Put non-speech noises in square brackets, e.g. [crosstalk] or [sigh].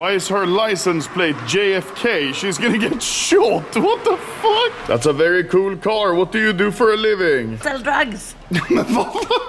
Why is her license plate JFK? She's gonna get shot. What the fuck? That's a very cool car. What do you do for a living? Sell drugs. [laughs] [laughs]